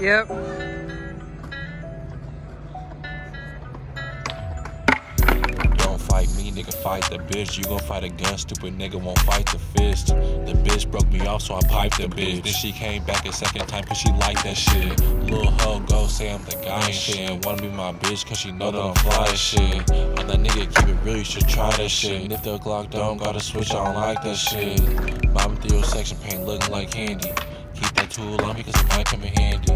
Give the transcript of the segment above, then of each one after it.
Yep. Don't fight me, nigga, fight the bitch. You gon' fight a gun, stupid nigga won't fight the fist. The bitch broke me off, so I piped the bitch. Then she came back a second time, cause she liked that shit. Little hoe go say I'm the guy and shit. And wanna be my bitch, cause she know that I'm fly as shit. On that nigga, keep it real, you should try that shit. And if the Glock don't got to switch, I don't like that shit. Mama through your section paint looking like candy. Keep that tool on cause it might come in handy.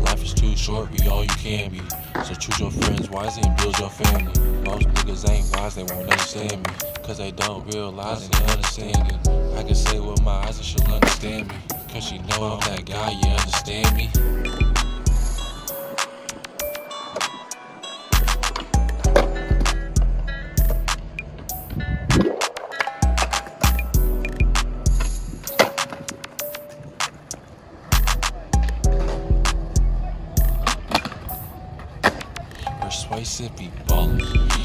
Life is too short, be all you can be. So choose your friends wisely and build your family. Most niggas ain't wise, they won't understand me. Cause they don't realize they understand it. I can say with my eyes and she'll understand me. Cause she know I'm that guy, you understand me? Persuasive be ballin',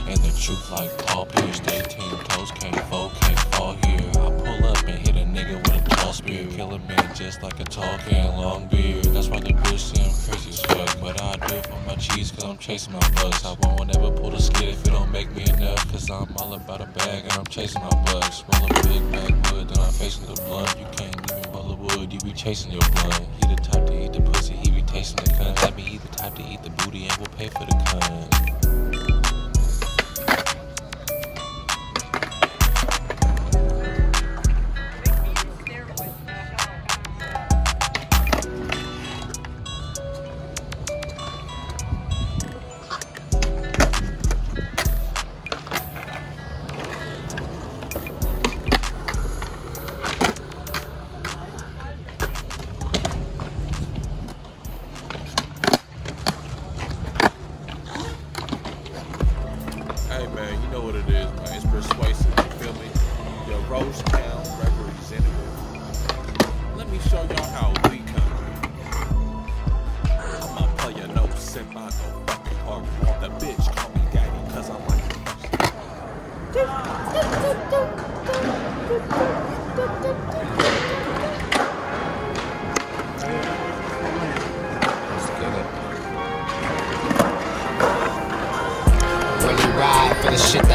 and the truth like Paul Pierce. They ten toes can't fold, can't fall here. I pull up and hit a nigga with a tall spear. Kill a man just like a tall can, long beard. That's why the bitch say I'm crazy as fuck. But I do it for my cheese, cause I'm chasing my bucks. I won't ever pull the skid if it don't make me enough. Cause I'm all about a bag and I'm chasing my bucks. Roll a big backwood, then I'm facing the blunt. You can't even wood, you be chasing your blunt. He the type to eat the pussy, he be tasting the cunt. Let me eat the type to eat the booty and we'll pay for the cunt.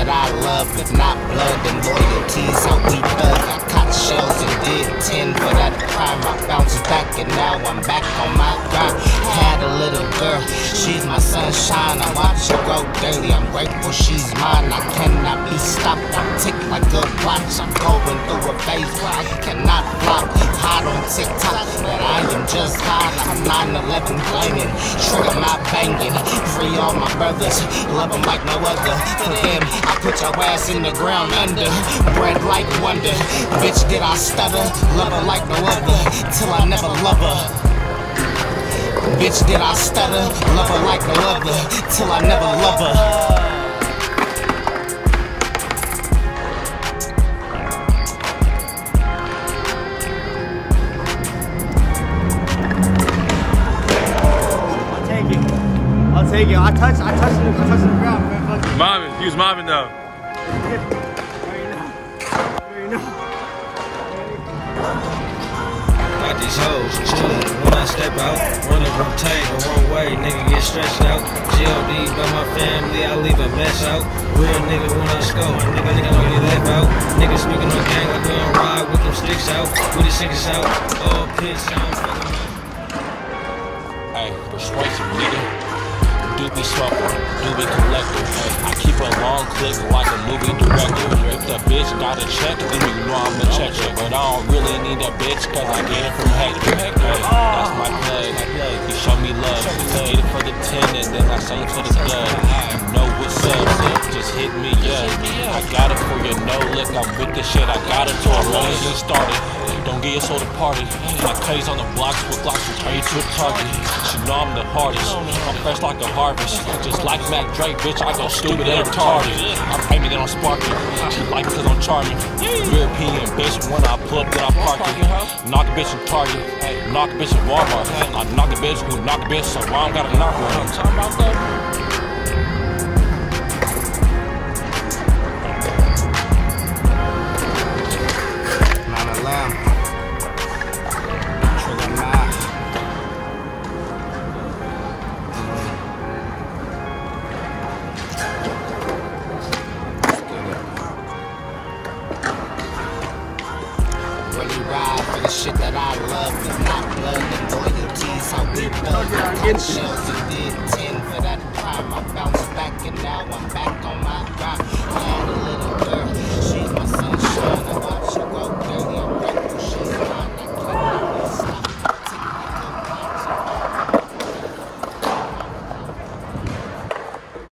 I love. If not blood, then loyalty's how we thug. I caught shells and did 10 for that crime. I bounced back and now I'm back on my grind. Had a little girl, she's my sunshine. I watch her grow daily. I'm grateful she's mine. I cannot be stopped. I tick like a watch. I'm going through a phase where I cannot flop. Hot on TikTok, but I am just hot. I'm 9-11 blaming. Trigger my banging. Free all my brothers. Love them like no other. For them, I put your ass in the ground under. Bread like wonder. Bitch, did I stutter? Love her like no other. Till I never love her. Bitch, did I stutter? Love her like no other. Till I never love her. I touched. I touched. I touched the ground, man. Fuck it. Marvin, use Marvin though. Now. Got these hoes chillin' when I step out. Running from tank the wrong way, nigga get stretched out. GLD by my family, I leave a mess out. Real nigga when I score, nigga nigga don't get left out. Nigga speaking on gang like we on ride with them sticks out, with the sickest out. All piss sound fucking out. Hey, persuasive nigga. Doobie smoker, doobie collector. I keep a long clip like a movie director. If the bitch got a check, then you know I'ma check it. But I don't really need that bitch, cause I get it from Hector. Hey, that's my love. Get it for the 10 and then I sell it for the dub. You know what's up, so just hit me up. I got it for your no look, I'm with this shit. I got it to a long get started. Don't get your soul to party. My K's on the blocks with blocks turn you to target. She know I'm the hardest. I'm fresh like a harvest. Just like Mac Dre, bitch, I go stupid and retarded. I'm aiming it on sparking. She like cause I'm charming. European bitch, when I pull up, then I park it. Knock a bitch in Target. Knock a bitch in Walmart. I knock a bitch who knock a bitch, so I don't gotta knock one. Nine I caught shells